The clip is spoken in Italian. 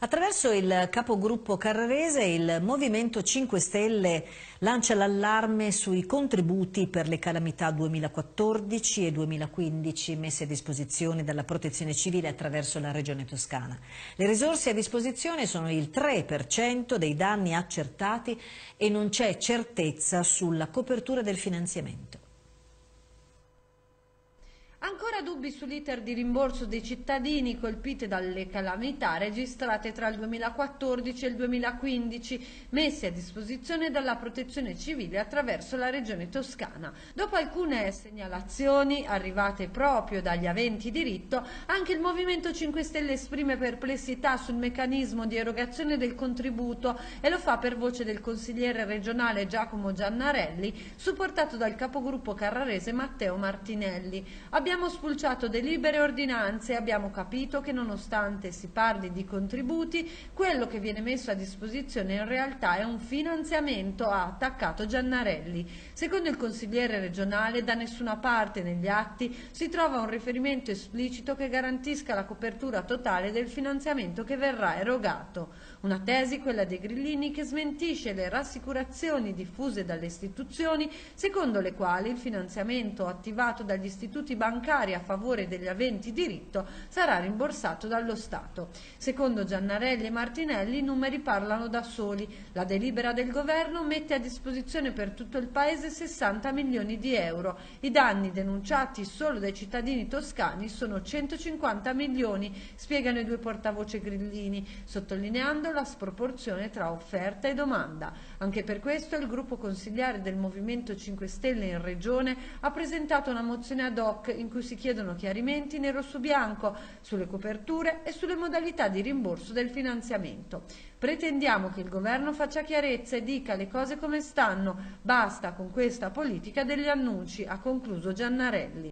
Attraverso il capogruppo carrarese il Movimento 5 Stelle lancia l'allarme sui contributi per le calamità 2014 e 2015 messe a disposizione dalla Protezione Civile attraverso la Regione Toscana. Le risorse a disposizione sono il 3% dei danni accertati e non c'è certezza sulla copertura del finanziamento. Ancora dubbi sull'iter di rimborso dei cittadini colpiti dalle calamità registrate tra il 2014 e il 2015, messi a disposizione dalla Protezione Civile attraverso la Regione Toscana. Dopo alcune segnalazioni arrivate proprio dagli aventi diritto, anche il Movimento 5 Stelle esprime perplessità sul meccanismo di erogazione del contributo e lo fa per voce del consigliere regionale Giacomo Giannarelli, supportato dal capogruppo carrarese Matteo Martinelli. Abbiamo spulciato delibere e ordinanze e abbiamo capito che nonostante si parli di contributi, quello che viene messo a disposizione in realtà è un finanziamento, ha attaccato Giannarelli. Secondo il consigliere regionale, da nessuna parte negli atti si trova un riferimento esplicito che garantisca la copertura totale del finanziamento che verrà erogato. Una tesi, quella dei Grillini, che smentisce le rassicurazioni diffuse dalle istituzioni, secondo le quali il finanziamento attivato dagli istituti bancari a favore degli aventi diritto sarà rimborsato dallo Stato. Secondo Giannarelli e Martinelli i numeri parlano da soli. La delibera del governo mette a disposizione per tutto il Paese 60 milioni di euro. I danni denunciati solo dai cittadini toscani sono 150 milioni, spiegano i due portavoce grillini, sottolineando la sproporzione tra offerta e domanda. Anche per questo il gruppo consigliare del Movimento 5 Stelle in Regione ha presentato una mozione ad hoc in cui si chiedono chiarimenti nero su bianco sulle coperture e sulle modalità di rimborso del finanziamento. Pretendiamo che il governo faccia chiarezza e dica le cose come stanno. Basta con questa politica degli annunci, ha concluso Giannarelli.